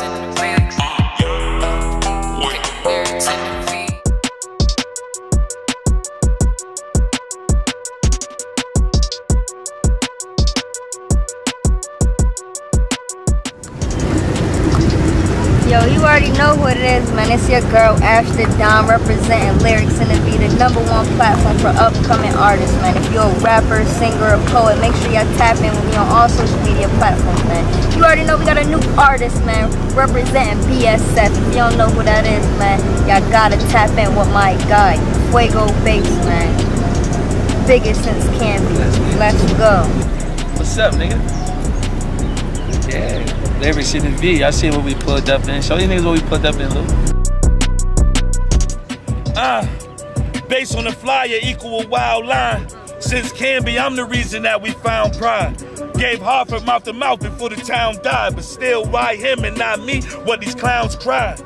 lyrics Yo, you already know what it is, man. It's your girl Ash Da Don representing Lyrics and Beat, the number one platform for upcoming artists, man. If you're a rapper, singer, or poet, make sure y'all tap in with me on all social media platforms, man. You already know we got a new artist, man, representing BSF. If you don't know who that is, man, y'all gotta tap in with my guy, Fuego Base, man. Biggest since can be. Let's go. What's up, nigga? Yeah, lyrics in the V. Y'all see what we pulled up in. Show you niggas what we pulled up in, Lou. Uh, based on the flyer equal a wild line. Since Canby, I'm the reason that we found pride. Gave Hartford mouth to mouth before the town died, but still, why him and not me? What these clowns cried.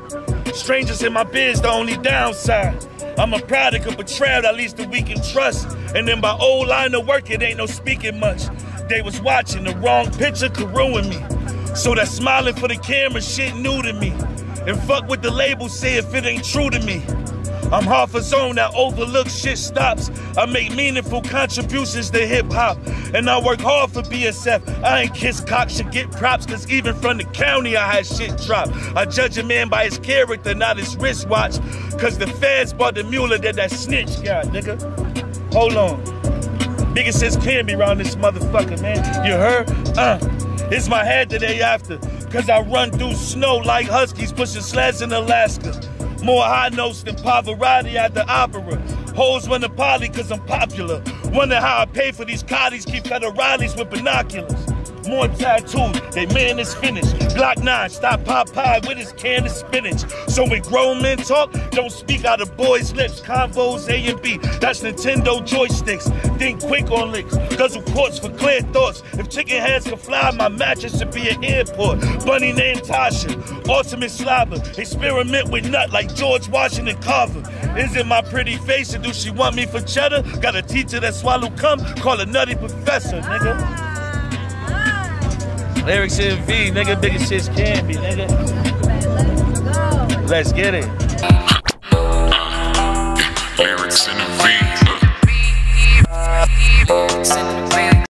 Strangers in my biz, the only downside. I'm a product of betrayal that leads that we can trust. And then my old line of work, it ain't no speaking much. They was watching the wrong picture ruin me. So that smiling for the camera shit new to me. And fuck what the label say if it ain't true to me. I'm half a zone that overlooks shit stops. I make meaningful contributions to hip hop. And I work hard for BSF. I ain't kiss cock should get props, cause even from the county I had shit drop. I judge a man by his character, not his wristwatch. Cause the feds bought the mule that that snitch got, nigga. Hold on. Biggest sis can be around this motherfucker, man. You heard? Uh. It's my head the day after. Cause I run through snow like huskies pushing sleds in Alaska. More high notes than Pavarotti at the opera. Hoes run the poly cause I'm popular. Wonder how I pay for these cotties, keep cutting Rileys with binoculars. More tattoos, they man is finished. Glock 9, stop Popeye with his can of spinach. So when grown men talk, don't speak out of boys' lips. Convos A and B, that's Nintendo joysticks. Think quick on licks, guzzle quartz for clear thoughts. If chicken heads could fly, my mattress should be an airport. Bunny named Tasha, ultimate slobber. Experiment with nut like George Washington Carver. Is it my pretty face or do she want me for cheddar? Got a teacher that swallow cum, call her nutty professor, nigga. Lyrics in V, nigga, biggest shits can be, nigga. Let's get it. Lyrics in the V.